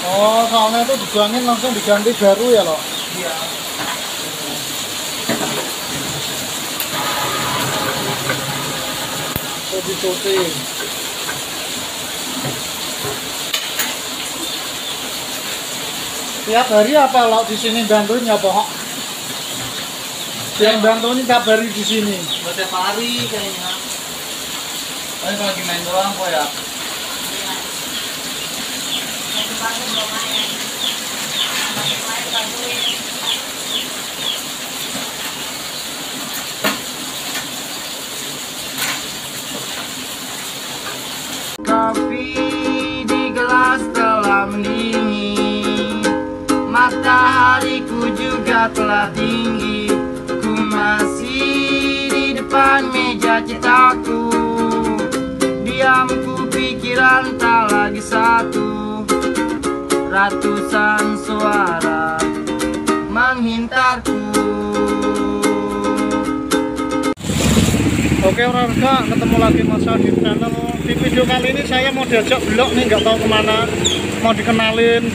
Oh, soalnya itu dibuangin langsung diganti baru ya loh. Iya. Cuci-cuci. Tiap hari apa lo di sini bantuin ya, Pok? Yang bantuin tiap hari di sini. Buat tiap hari kayaknya. Paling kalau lagi main doang kok ya. Kopi di gelas telah mendingin. Matahariku juga telah tinggi. Ku masih di depan meja cetaku Diamku pikiran tak lagi satu Ratusan suara menghintarku Oke warga, ketemu lagi Mas di channel. Di video kali ini saya mau diajak blog nih, nggak tahu ke mana. Mau dikenalin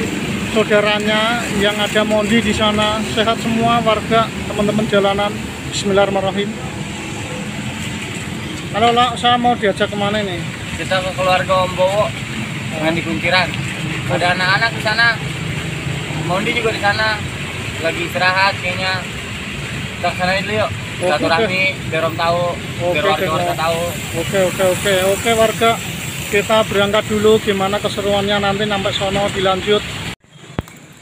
saudaranya yang ada Mondi di sana. Sehat semua warga, teman-teman jalanan. Bismillahirrahmanirrahim. Halo, Lak, saya mau diajak ke mana ini? Kita ke keluarga Om Bowo dengan di Kuntiran. Ada anak-anak di sana. Mondi juga di sana. Lagi istirahat kayaknya. Kita ke sana dulu yuk. Silaturahmi biar Om tahu, biar warga-warga oke. tahu. Oke, oke, oke, oke warga. Kita berangkat dulu gimana keseruannya nanti sampai sono dilanjut.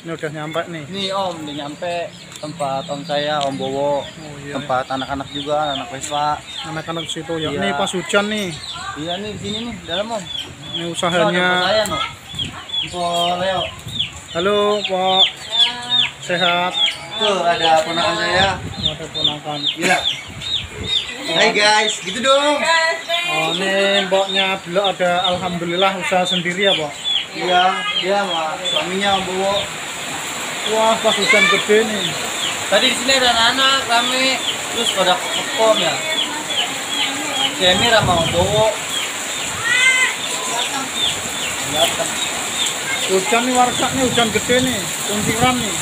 Ini udah nyampe nih. Nih Om, udah nyampe tempat Om saya, Om Bowo. Oh iya. Tempat anak-anak juga, anak Vespa. Anak-anak situ ya. Iya. Ini pas hujan nih. Iya nih di sini nih, dalam Om. Ini usahanya. Info Leo. Halo, Pak. Sehat. Tuh ada ponakan saya. Ada ponakan. Gila. Hai guys, gitu dong. Oh, ini mboknya belum ada alhamdulillah usaha sendiri ya, Pak. Iya, dia sama suaminya Om Bowo. Wah, pas hujan gede nih. Tadi di sini ada anak-anak rame, terus pada kepom ya. Si Emir sama Om Bowo. Hujan nih warga nih, hujan gede nih. Kuntiran nih.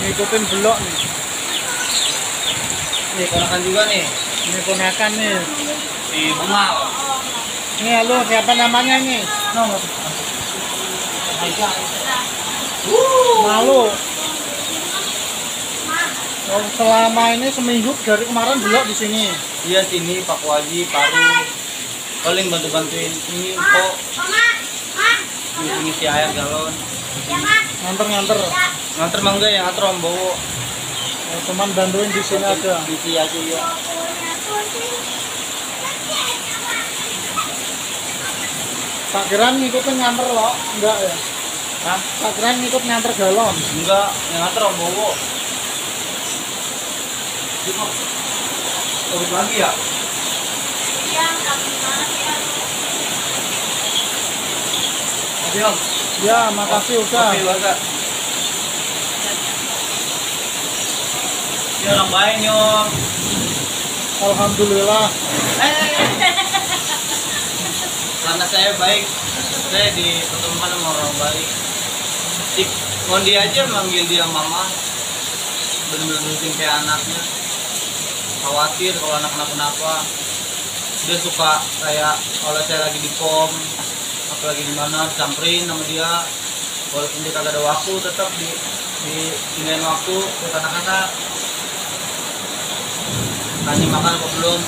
Ngikutin belok nih. Nih ponakan juga nih, Ini ponakan nih. si Bungal. Ini halo, siapa namanya ini? No, usah. Malu. Oh, selama ini seminggu dari kemarin belok di sini. Iya sini Pak Waji, Paru. Paling bantu-bantuin ini kok ngisi air galon. Nganter-nganter. Nganter mangga yang nganter Om Bowo. Oh, cuman bantuin di sini aja. Isi aja ya. Tak kira ngikutin nganter loh, enggak ya? Hah? Tak kira ngikut nganter galon. Enggak, yang nganter Om Bowo. Urut lagi ya? Oke Om, Ya, makasih udah. kopi warga. Ya orang baik Om. Alhamdulillah. Karena saya baik, saya dipertemukan sama orang baik. Si Mondi aja manggil dia mama, bener-bener ngurusin kayak anaknya. Khawatir kalau anak-anak kenapa. Dia suka kayak kalau saya lagi di pom, apalagi di mana, samperin sama dia. Walaupun dia kagak ada waktu, tetap di di pindahin waktu buat anak-anak. Tanya makan apa belum,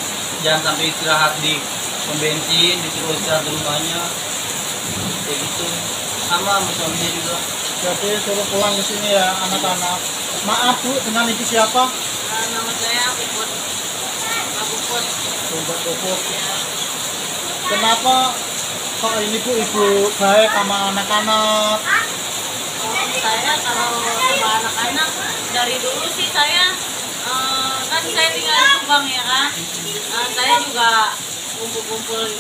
jangan sampai istirahat di pom bensin, disuruh istirahat di rumahnya. Kayak gitu. Sama sama suaminya juga. Jadi suruh pulang ke sini ya anak-anak. Maaf Bu, dengan ibu siapa? nama saya Puput Pak Puput Coba Puput. Kenapa kok ini Bu ibu baik sama anak-anak? saya kalau sama anak-anak dari dulu sih saya eh, kan saya tinggal di Subang ya kan? Eh, saya juga kumpul-kumpul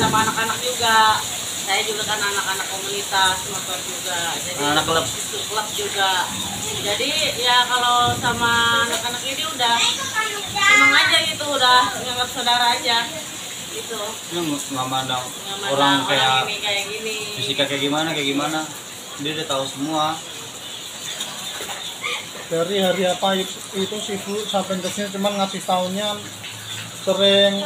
sama anak-anak juga. Saya juga kan anak-anak komunitas motor juga. Jadi Anak klub. klub juga. Jadi ya kalau sama anak-anak ini udah seneng aja gitu udah nganggap saudara aja gitu. Ini nggak mandang orang mandang kayak ini kayak gini. fisika kayak gimana kayak gimana. dia udah tahu semua. Dari hari apa itu, itu si Bu sampai ke sini cuman ngasih taunya sering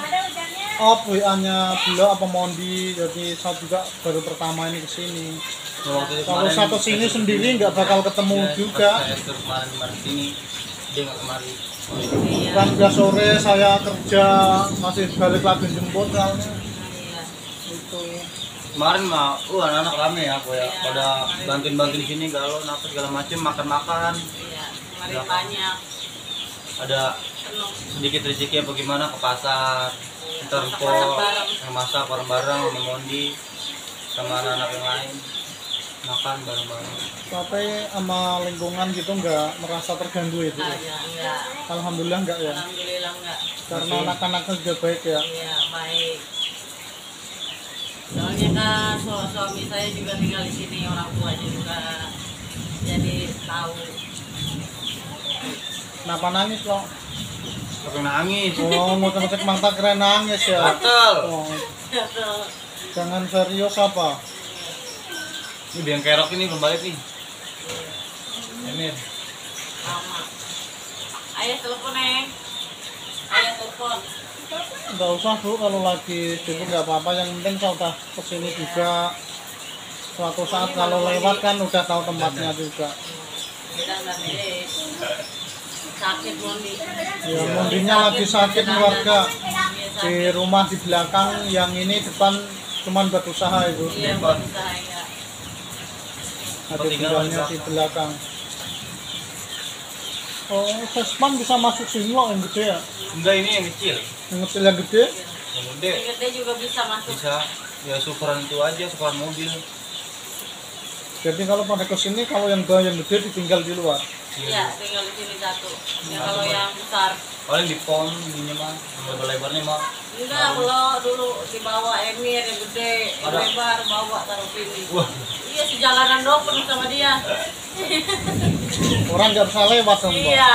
off WA nya beliau apa Mondi. Jadi saya juga baru pertama ini ke sini waktu itu kalau kemarin- ke sini sendiri nggak bakal ketemu Iya, juga. saya kemarin kemarin sini dia nggak kemari. Iya. Kan udah sore saya kerja masih balik lagi jemput soalnya Iya. itu kemarin mah uh anak-anak rame ya aku ya pada bantuin bantuin sini galau nafas segala macem makan makan Iya. Banyak. ada Penuh. sedikit rezeki apa gimana ke pasar ntar yang masak bareng-bareng sama Mondi sama anak-anak yang lain makan bareng-bareng. Tapi sama lingkungan gitu nggak merasa terganggu itu? Nah, ya, enggak. alhamdulillah nggak ya? Alhamdulillah enggak. karena anak-anaknya juga baik ya? Iya, baik. Soalnya kan su- suami saya juga tinggal di sini, orang tuanya juga. Jadi tahu. kenapa nangis lo Tapi nangis? Oh mau ngecek mata keren nangis ya? Gatel oh, jangan serius apa ini biang kerok ini belum balik nih Emir Lama. Ayah telepon, Neng. Ayah telepon. nggak usah bu kalau lagi sibuk nggak apa-apa yang penting saya udah ke sini juga suatu saat kalau lewat kan udah tahu tempatnya juga. Sakit Mondi. ya mundinya lagi sakit keluarga Iya, di rumah di belakang yang ini depan cuman berusaha itu Iya, baru saya. Ada tinggalnya di belakang. Oh sesman bisa masuk sini loh yang gede ya? Enggak ini yang kecil. Yang kecil yang gede? Yang gede. Yang gede juga bisa masuk. bisa. Ya syukuran itu aja syukuran mobil. Jadi kalau pada ke sini kalau yang yang gede ditinggal di luar? Iya, tinggal di sini satu. Ya, kalau yang besar paling di pom ininya mah lebar lebarnya mah Enggak, kalau dulu dibawa Emir yang gede, yang Ada. lebar, bawa taruh sini. wah. Iya, sejalanan dong penuh sama dia. orang nggak bisa lewat dong Pak. Iya.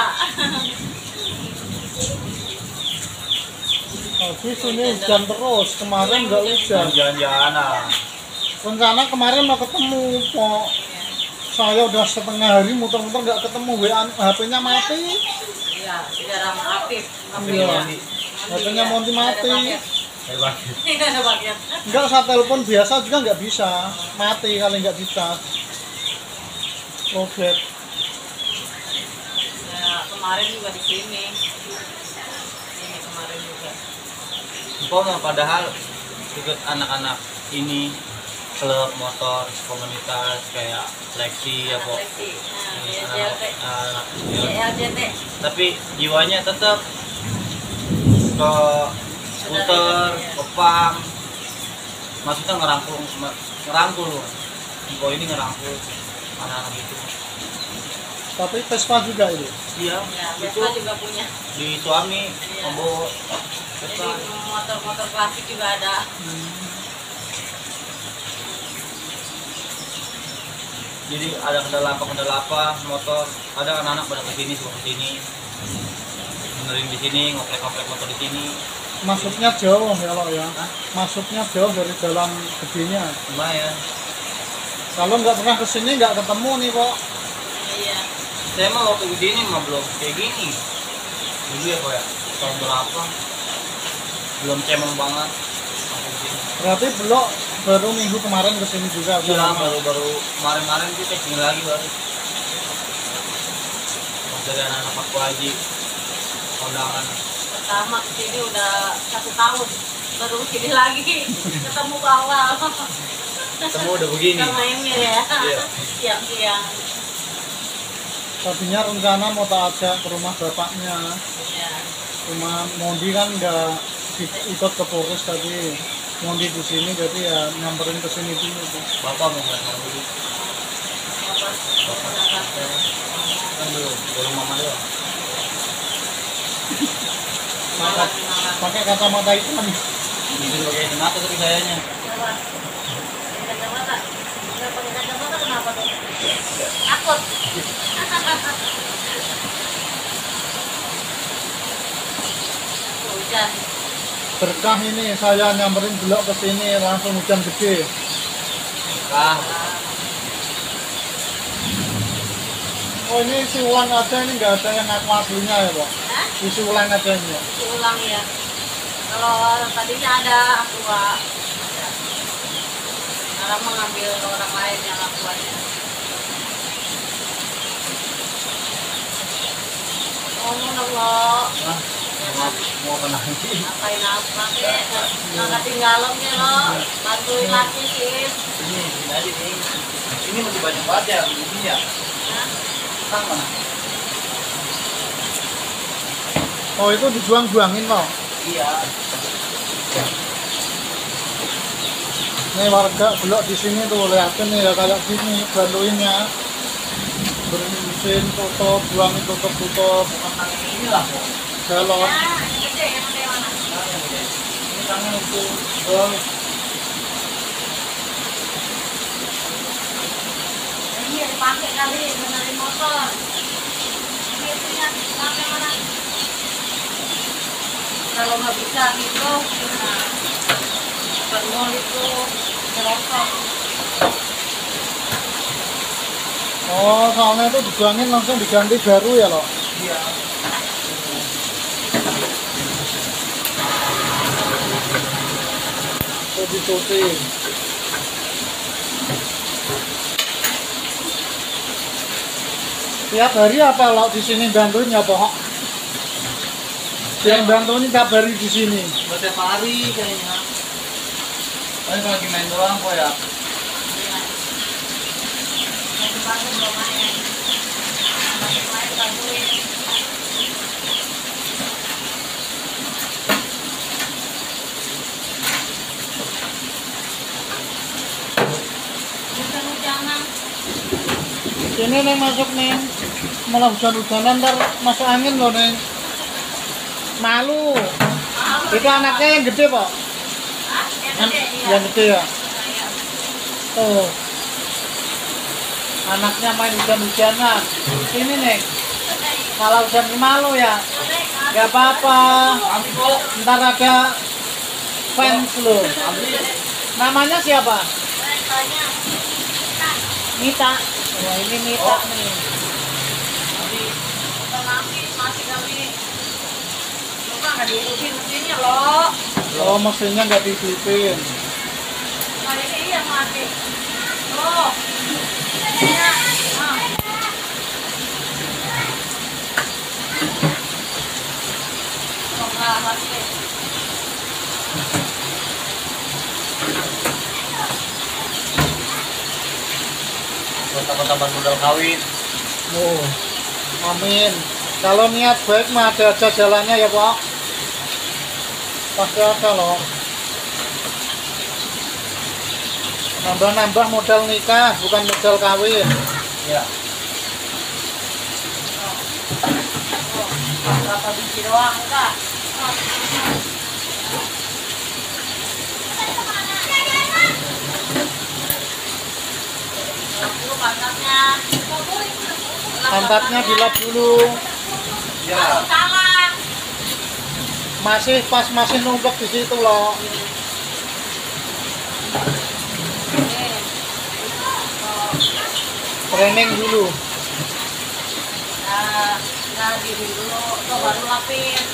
habis ini hujan terus. Kemarin nggak hujan. Jalan-jalan ah. Rencana kemarin mau ketemu kok saya udah setengah hari muter-muter nggak ketemu. WA HP-nya mati Iya, aktif. Iya. Monty mati. Tidak ada bagian. Enggak, saat telepon biasa juga nggak bisa. Mati kali nggak bisa. Robert. Ya, kemarin juga di sini. Ini kemarin juga. Mah padahal ikut anak-anak ini klub motor komunitas kayak Lexi ya kok. Nah, ya, Ya, LJT. tapi jiwanya tetap ke skuter, ke pang maksudnya ngerangkul ngerangkul Empok ini ngerangkul anak-anak itu Tapi Vespa juga itu. iya Ya, itu Vespa juga punya. di suami Iya. Jadi Vespa motor-motor klasik juga ada. Jadi ada kendala apa kendala apa motor ada anak-anak pada ke sini semua ke sini benerin di sini ngoprek-ngoprek motor di sini Masuknya jauh ya lo ya. Hah? Masuknya jauh dari jalan gedenya. lumayan Kalau nggak pernah ke sini nggak ketemu nih kok. Iya. saya mah waktu di sini mah belum kayak gini dulu ya kok ya tahun berapa belum cemong banget Berarti belum baru minggu kemarin ke sini juga. iya lama. baru baru kemarin kemarin tuh kayak gini lagi baru dari anak-anak aku aja kondangan Pertama sini udah satu tahun. Baru sini lagi ketemu awal. ketemu udah begini Sama Emir ya. Iya. Siang-siang. Tadinya rencana mau tak ajak ke rumah bapaknya. Iya. Cuma Mondi kan nggak ikut ke Polres tadi. Mondi di sini jadi ya nyamperin ke sini dulu bapak mau nggak mau dulu kan belum mama doang. Pakai kacamata itu kan. Bisa pakai kacamata tapi sayanya Apa? Kacamata. Nggak pakai kacamata kenapa tuh? Takut. Hujan. Berkah ini saya nyamperin belok ke sini langsung hujan gede. ah Oh ini isi ulang aja ini nggak ada yang ngaku aslinya ya Pak? Hah? Isi ulang aja ini ya? Diulang ya. Kalau tadinya ada aqua. Ada. Sekarang mengambil orang lain yang aquanya. Dong lo. Hah? Mau mau apa lagi? Ngapain apa kek? Nggak ketinggalan ya lo. Bantuin laki sih. Ini, ini. Ini masih banyak banget ya, ini ya. Hah? Tang mana? Oh itu dibuang-buangin Pak? Iya. Nih warga belok di sini tuh lihatin nih ya kayak gini bantuin ya. Bersihin tutup, buangin tutup tutup ini lah kok. Galon. Ini tangan itu. Oh, Ini dipakai kali benerin motor. Ini itunya, pakai mana? Kalau nggak bisa gitu, nah, itu jerosok. oh soalnya itu dibuangin langsung diganti baru ya loh. Iya. Cuci-cuci. Tiap hari apa lo di sini bantuin ya Pak? Yang bantuin tiap hari di sini. Buat tiap hari kayaknya. Kalau lagi main doang kok ya. Yang dibantu belum main. Masih main bantuin. Hujan-hujanan. Ini nih masuk nih. Malah hujan-hujanan ntar masuk angin loh nih. Malu. Itu anaknya yang gede Pak? Yang An- gede, ya? Tuh. Anaknya main hujan-hujanan. Ini nih. Malah hujan malu ya. Gak apa-apa. Ntar ada fans lo. Ambil. Namanya siapa? Tanya. Wah ini Mita nih. Ambil. Bukan nanti masih kali. Coba nggak dihidupin mesinnya loh. Oh mesinnya nggak dihidupin. Nah ini yang mati. Loh. Mesinnya. Ah. Oh, nggak tambah-tambah modal kawin. Oh, amin. Kalau niat baik mah ada aja jalannya ya Pak. Pasti ada loh. Nambah-nambah modal nikah, bukan modal kawin. Iya. Oh, berapa biji doang enggak? Pantatnya dilap dulu. Salah. Masih pas masih numpuk di situ loh. Oh, Training dulu. Nah, nah dulu, baru lapin.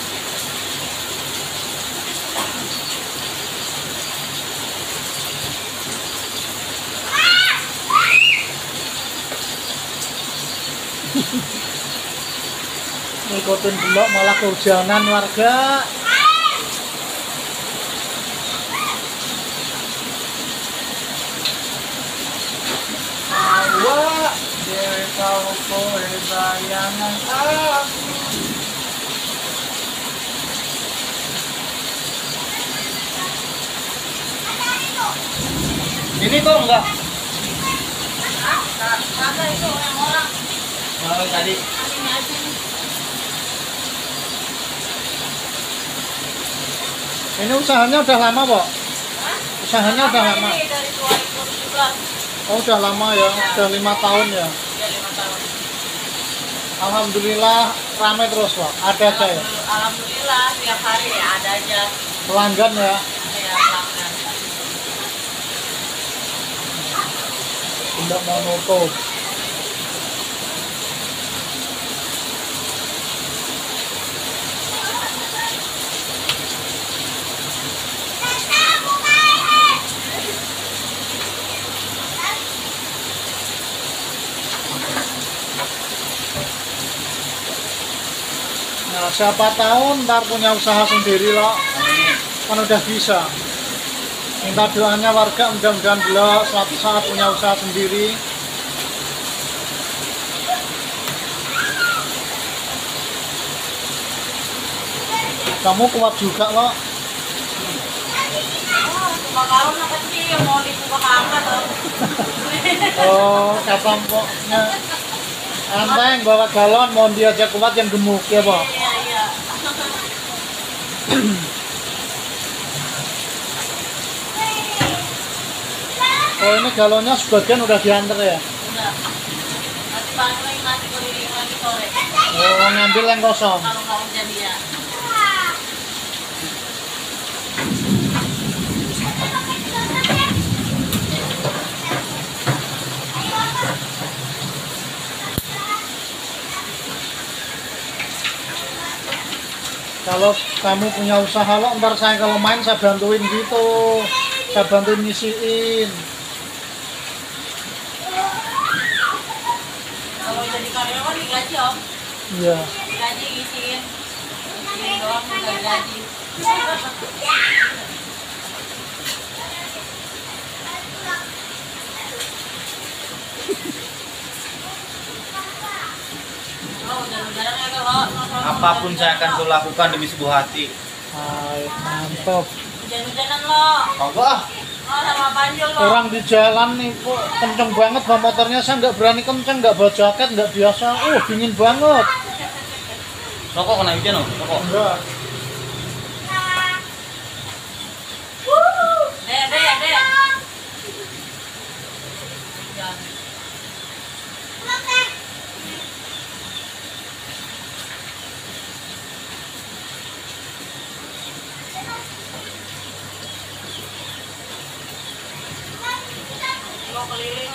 Ngikutin belok malah kehujanan warga. Awak bayangan aku Ini kok enggak? Nah, kagak itu yang orang Kalau tadi ini aja nih. Ini usahanya udah lama, Pak. Hah? Usahanya udah lama. Ini dari 2017. Oh, udah lama ya. Udah lima tahun ya. Lima tahun. Alhamdulillah rame terus, Pak. Ada aja ya. Alhamdulillah tiap hari ya ada aja Pelanggan ya. pelanggan. Tidak mau nutup. Siapa tahu ntar punya usaha sendiri loh kan udah bisa. Minta doanya warga mudah-mudahan beliau suatu saat punya usaha sendiri. Kamu kuat juga loh Oh, kata mpoknya Anteng bawa galon mau diajak kuat yang gemuk ya pak. Oh ini galonnya sebagian udah diantar ya Udah. Nanti lagi nanti keliling lagi sore. oh ngambil yang kosong Kalau nggak hujan dia. Kalau kamu punya usaha lo ntar saya kalau main saya bantuin gitu saya bantuin ngisiin Kalau jadi karyawan digaji om. iya Digaji ngisiin. Ngisiin doang udah gaji. Oh, hujan-hujanan ya kalau nongkrong- Apa pun saya akan kulakukan demi sebuah hati. Hai, mantap Hujan-hujanan lo. Kagak. Banjir lo. orang di jalan nih kok kenceng banget bawa motornya saya nggak berani kenceng nggak bawa jaket nggak biasa uh dingin banget Rokok kena hujan om. Rokok. enggak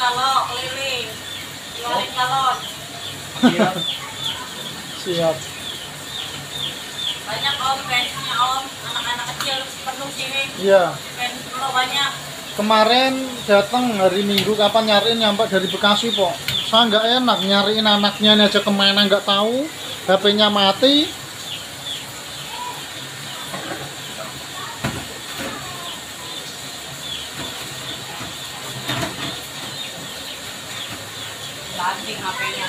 Lo keliling keliling. Keluarin galon. Iya. siap Banyak om, fansnya om. Anak-anak kecil penuh sini. iya Fans lo banyak. kemarin datang hari minggu kapan nyariin nyampe dari Bekasi po saya nggak enak nyariin anaknya ini aja ke mana nggak tahu HP-nya mati Banting HP-nya.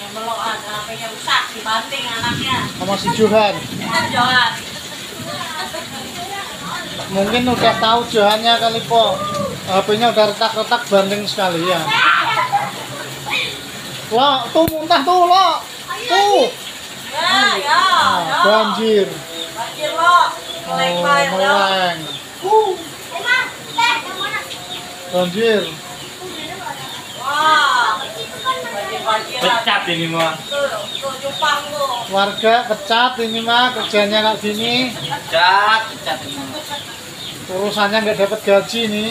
Yang belum ada HP-nya rusak, dibanting anaknya. sama si Johan Kan Johan. mungkin udah tahu Johannya kali po HP-nya udah retak-retak banting sekalian lo tuh muntah tuh lo tuh Ya, ya, ya. banjir Banjir lo. oh, Melek baik lo. meleng banjir Wah. Banjir-banjiran. Pecat ini mah. Tuh, tuh Jepang lo. warga pecat ini mah kerjanya kayak gini Pecat, pecat ini mah. urusannya nggak dapat gaji nih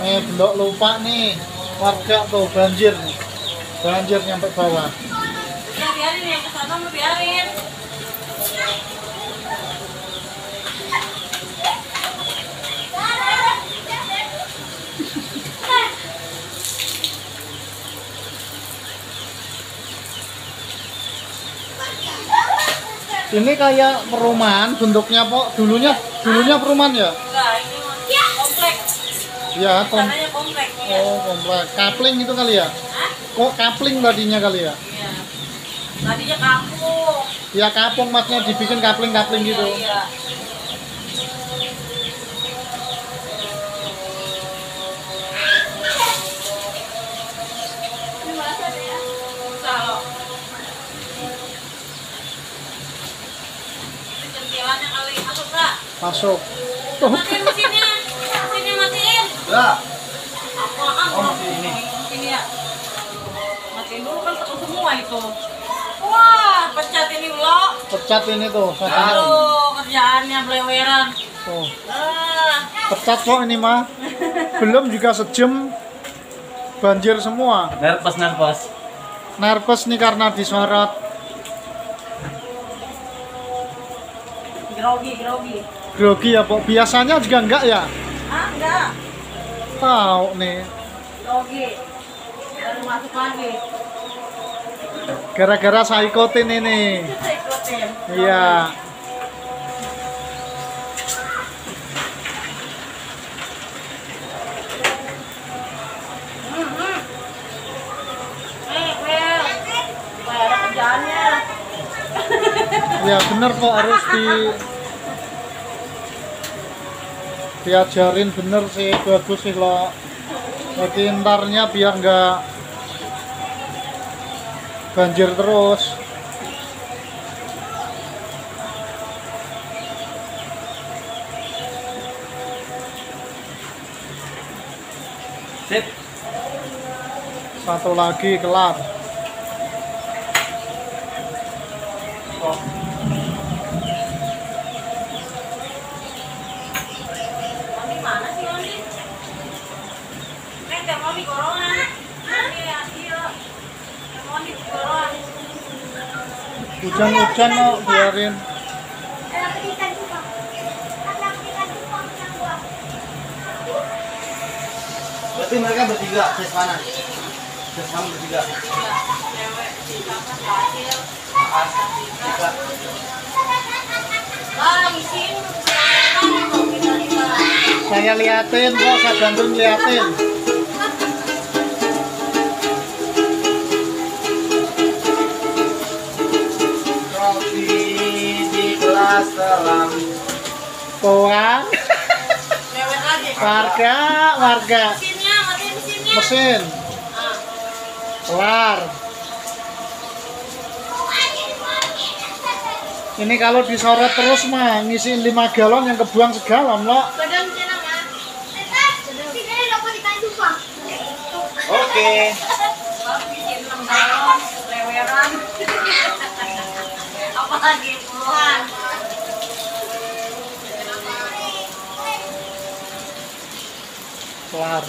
nih belok lupa nih warga tuh banjir nih banjir nyampe bawah Udah biarin yang ke sana mau biarin. Ini kayak perumahan bentuknya kok dulunya dulunya perumahan ya Enggak, ini mah komplek. ya kom komplek. Iya. oh komplek kapling itu kali ya Hah? kok kapling tadinya kali ya Iya. Tadinya kampung. ya kapung matnya dibikin kapling kapling gitu Iya, iya. Tuh Matiin mesinnya, mesinnya matiin. Aku akan Oh, masih ini. Ini ya. Matiin dulu kan ketemu semua itu. Wah, pecat ini lo. pecat ini tuh Aduh, kerjaannya beleweran. tuh Ah, pecat kok ini mah belum juga sejam banjir semua Nervous, nervous. nervous nih karena disorot grogi, grogi. Grogi ya Pok biasanya juga enggak ya Ah, enggak. tahu nih Yogi baru masuk lagi Gara-gara saya ikutin ini. ikutin Iya. Hmm, hmm. Eh. Ya bener kok harus di diajarin bener sih bagus sih lo jadi ntarnya biar nggak banjir terus. Sip. satu lagi kelar hujan-hujan lo biarin Berarti mereka bertiga, tes mana? Tes kamu bertiga. Saya liatin kok saya bantuin liatin Lewat lagi. warga warga Mesinnya, mesin Ah, kelar ini kalau disorot terus mah ngisiin 5 galon yang kebuang segalon lo badan sini, Mak. Oke. Leweran. Apalagi puluhan. Kelar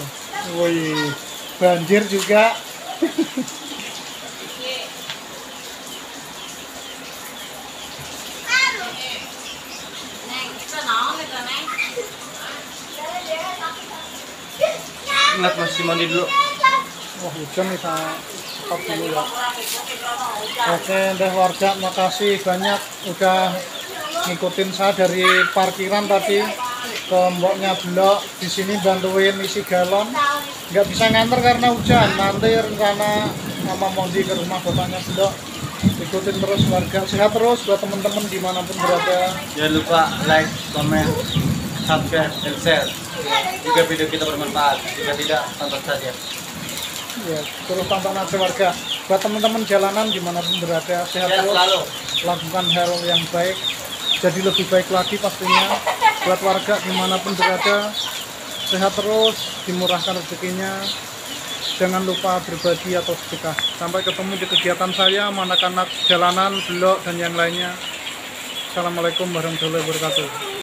wih banjir juga? Ingat masih mandi dulu. wah hujan nih stop dulu ya oke deh warga makasih banyak udah ngikutin saya dari parkiran tadi ke mboknya blok di sini bantuin isi galon. Nggak bisa nganter karena hujan nanti rencana sama Mondi ke rumah bapaknya blok ikutin terus warga sehat terus buat teman-teman di mana pun berada. Jangan lupa like, comment, subscribe, dan share. Jika video kita bermanfaat, jika tidak, tonton saja. ya terus tonton aja warga. Buat teman-teman jalanan di mana pun berada sehat terus. selalu. lakukan hal yang baik. Jadi lebih baik lagi pastinya buat warga di mana pun berada sehat terus dimurahkan rezekinya. Jangan lupa berbagi atau sedekah. Sampai ketemu di kegiatan saya anak-anak jalanan blok dan yang lainnya. Assalamualaikum warahmatullahi wabarakatuh